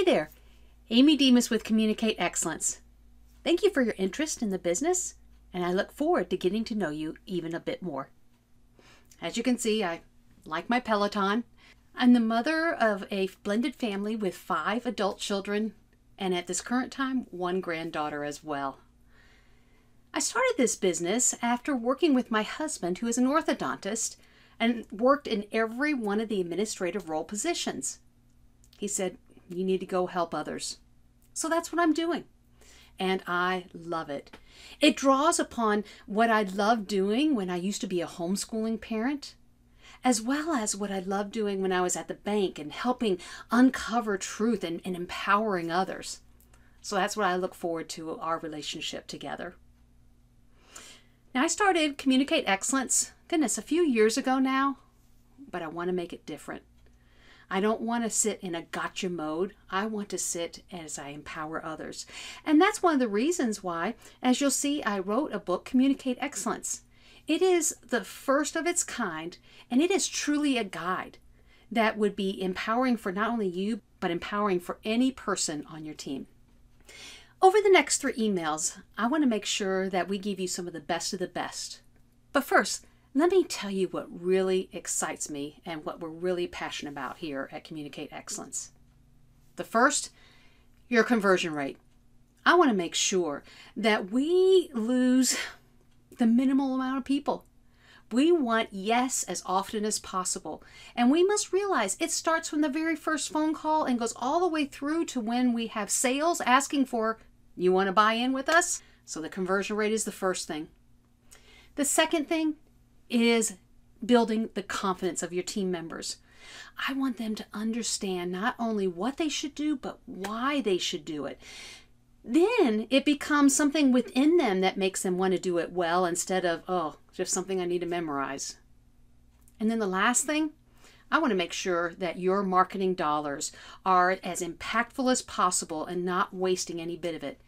Hey there, Amy Demas with Communicate Excellence. Thank you for your interest in the business, and I look forward to getting to know you even a bit more. As you can see, I like my Peloton. I'm the mother of a blended family with five adult children, and at this current time, one granddaughter as well. I started this business after working with my husband, who is an orthodontist, and worked in every one of the administrative role positions. He said, You need to go help others. So that's what I'm doing. And I love it. It draws upon what I loved doing when I used to be a homeschooling parent, as well as what I loved doing when I was at the bank and helping uncover truth and, and empowering others. So that's what I look forward to our relationship together. Now, I started Communicate Excellence, goodness, a few years ago now, but I want to make it different. I don't want to sit in a gotcha mode. I want to sit as I empower others. And that's one of the reasons why, as you'll see, I wrote a book, Communicate Excellence. It is the first of its kind, and it is truly a guide that would be empowering for not only you, but empowering for any person on your team. Over the next three emails, I want to make sure that we give you some of the best of the best. But first, let me tell you what really excites me and what we're really passionate about here at Communicate Excellence. The first, your conversion rate. I want to make sure that we lose the minimal amount of people. We want yes as often as possible. And we must realize it starts from the very first phone call and goes all the way through to when we have sales asking for, you want to buy in with us? So the conversion rate is the first thing. The second thing is building the confidence of your team members. I want them to understand not only what they should do, but why they should do it. Then it becomes something within them that makes them want to do it well instead of, oh, just something I need to memorize. And then the last thing, I want to make sure that your marketing dollars are as impactful as possible and not wasting any bit of it.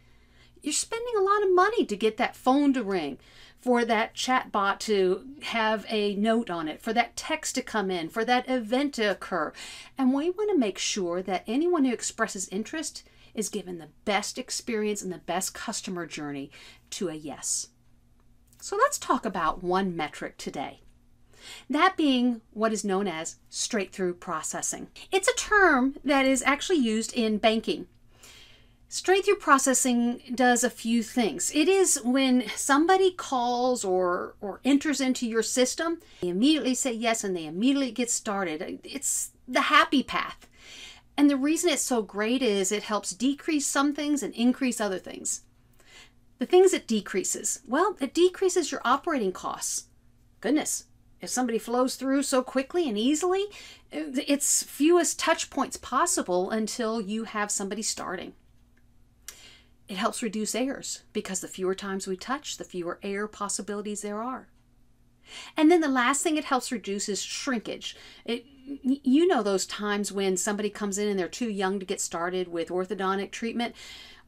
You're spending a lot of money to get that phone to ring, for that chatbot to have a note on it, for that text to come in, for that event to occur. And we want to make sure that anyone who expresses interest is given the best experience and the best customer journey to a yes. So let's talk about one metric today. That being what is known as straight through processing. It's a term that is actually used in banking Straight through processing does a few things. It is when somebody calls or, or enters into your system, they immediately say yes and they immediately get started. It's the happy path. And the reason it's so great is it helps decrease some things and increase other things. The things it decreases, well, it decreases your operating costs. Goodness, if somebody flows through so quickly and easily, it's fewest touch points possible until you have somebody starting. It helps reduce errors because the fewer times we touch, the fewer error possibilities there are. And then the last thing it helps reduce is shrinkage. It, you know those times when somebody comes in and they're too young to get started with orthodontic treatment.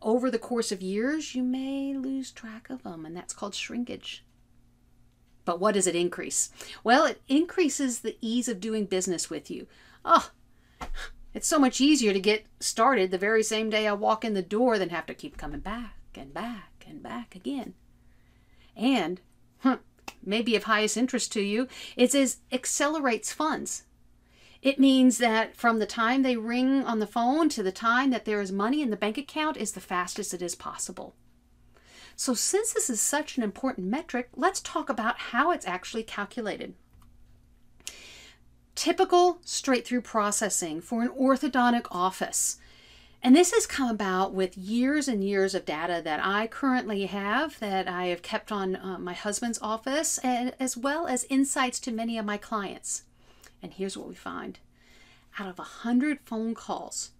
Over the course of years, you may lose track of them, and that's called shrinkage. But what does it increase? Well, it increases the ease of doing business with you. Oh, it's so much easier to get started the very same day I walk in the door than have to keep coming back and back and back again. And, huh, maybe of highest interest to you, it says accelerates funds. It means that from the time they ring on the phone to the time that there is money in the bank account is the fastest it is possible. So since this is such an important metric, let's talk about how it's actually calculated typical straight through processing for an orthodontic office. And this has come about with years and years of data that I currently have that I have kept on uh, my husband's office, and, as well as insights to many of my clients. And here's what we find out of 100 phone calls,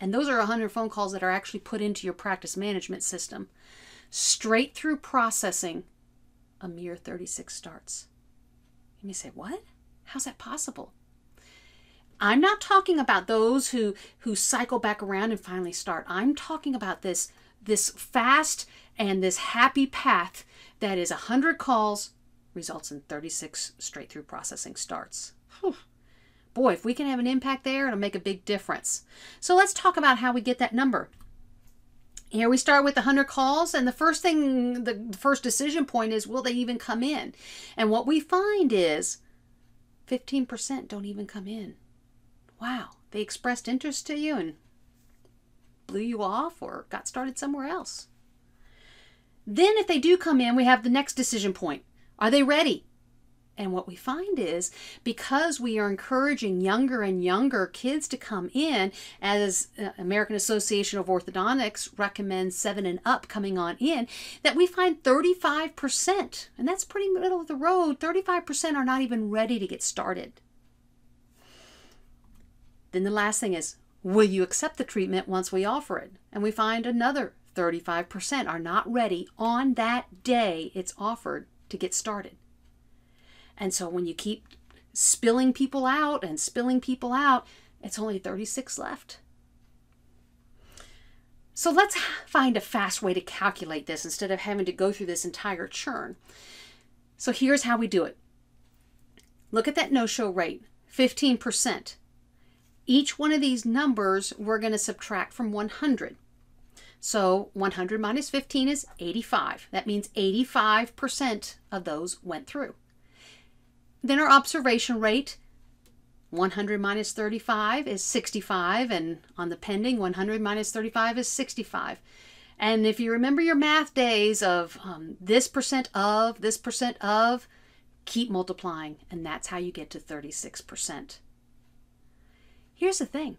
and those are 100 phone calls that are actually put into your practice management system, straight through processing, a mere 36 starts. You may say, What? How's that possible? I'm not talking about those who who cycle back around and finally start. I'm talking about this this fast and this happy path that is 100 calls results in 36 straight through processing starts. Whew. Boy, if we can have an impact there, it'll make a big difference. So let's talk about how we get that number. Here we start with the 100 calls, and the first thing, the first decision point is will they even come in? And what we find is 15% don't even come in. Wow, they expressed interest to you and blew you off or got started somewhere else. Then, if they do come in, we have the next decision point. Are they ready? And what we find is because we are encouraging younger and younger kids to come in, as uh, American Association of Orthodontics recommends seven and up coming on in, that we find 35%, and that's pretty middle of the road, 35% are not even ready to get started. Then the last thing is, will you accept the treatment once we offer it? And we find another 35% are not ready on that day it's offered to get started. And so when you keep spilling people out and spilling people out, it's only 36 left. So let's find a fast way to calculate this instead of having to go through this entire churn. So here's how we do it. Look at that no-show rate, 15%. Each one of these numbers we're going to subtract from 100. So 100 minus 15 is 85. That means 85% of those went through. Then our observation rate, 100 minus 35 is 65, and on the pending, 100 minus 35 is 65. And if you remember your math days of um, this percent of, this percent of, keep multiplying, and that's how you get to 36%. Here's the thing.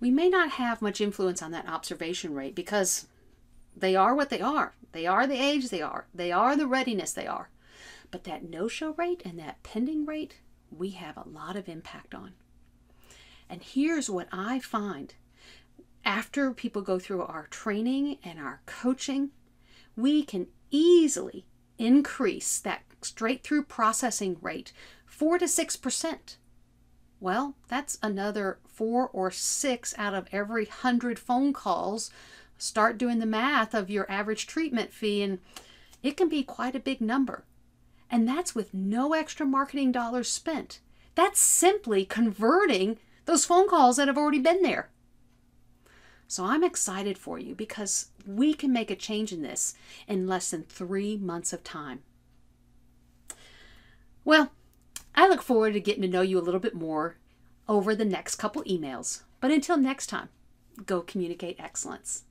We may not have much influence on that observation rate because they are what they are. They are the age they are. They are the readiness they are. But that no show rate and that pending rate, we have a lot of impact on. And here's what I find after people go through our training and our coaching, we can easily increase that straight through processing rate 4 to 6%. Well, that's another 4 or 6 out of every 100 phone calls. Start doing the math of your average treatment fee, and it can be quite a big number. And that's with no extra marketing dollars spent. That's simply converting those phone calls that have already been there. So I'm excited for you because we can make a change in this in less than three months of time. Well, I look forward to getting to know you a little bit more over the next couple emails. But until next time, go communicate excellence.